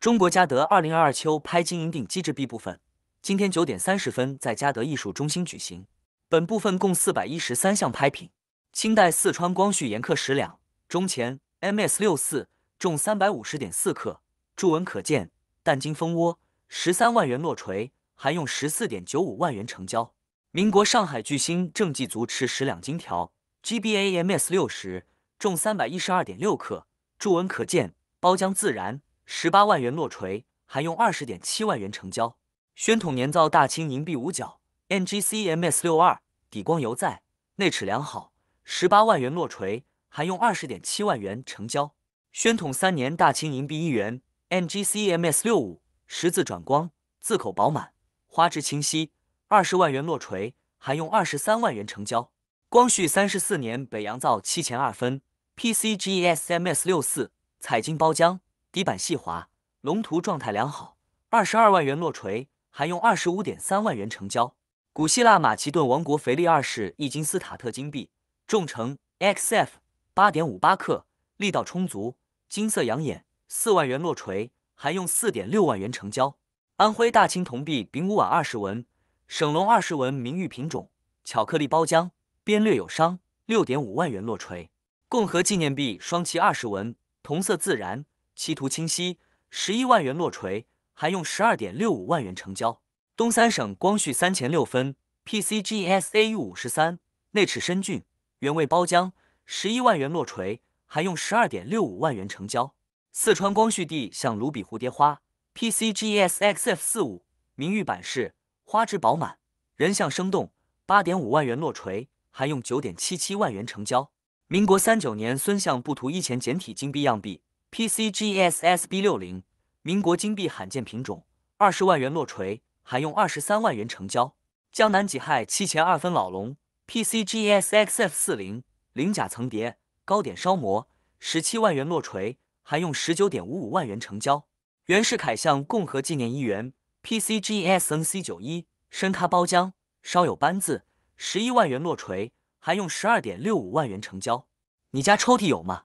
中国嘉德二零二二秋拍金银锭机制 B 部分，今天九点三十分在嘉德艺术中心举行。本部分共四百一十三项拍品，清代四川光绪严刻十两，中钱 MS 六四，重三百五十点四克，铸纹可见，淡金蜂窝，十三万元落锤，含用十四点九五万元成交。民国上海巨星郑继足持十两金条，GBA MS 六十，重三百一十二点六克，铸纹可见，包浆自然，十八万元落锤，还用二十点七万元成交。宣统年造大清银币五角，NGC MS 六二，底光犹在，内齿良好，十八万元落锤，还用二十点七万元成交。宣统三年大清银币一元，NGC MS 六五，十字转光，字口饱满，花质清晰。二十万元落锤，还用二十三万元成交。光绪三十四年北洋造七钱二分，PCGSMS 六四，彩金包浆，底板细滑，龙图状态良好。二十二万元落锤，还用二十五点三万元成交。古希腊马其顿王国腓力二世易金斯塔特金币，重成 XF 八点五八克，力道充足，金色养眼，四万元落锤，还用四点六万元成交。安徽大清铜币丙午碗二十文。省龙二十文名誉品种，巧克力包浆，边略有伤，六点五万元落锤。共和纪念币双旗二十文，同色自然，漆图清晰，十一万元落锤，还用十二点六五万元成交。东三省光绪三钱六分，PCGSAU 五十三，内齿深俊，原味包浆，十一万元落锤，还用十二点六五万元成交。四川光绪帝像卢比蝴蝶花，PCGSXF 四五，名誉版式。花质饱满，人像生动，八点五万元落锤，还用九点七七万元成交。民国三九年孙相不图一钱简体金币样币，PCGSSB 六零，民国金币罕见品种，二十万元落锤，还用二十三万元成交。江南己亥七钱二分老龙，PCGSXF 四零，鳞甲层叠，高点烧磨，十七万元落锤，还用十九点五五万元成交。袁世凯向共和纪念一元。PCGSNC 九一深咖包浆，稍有斑字，十一万元落锤，还用十二点六五万元成交。你家抽屉有吗？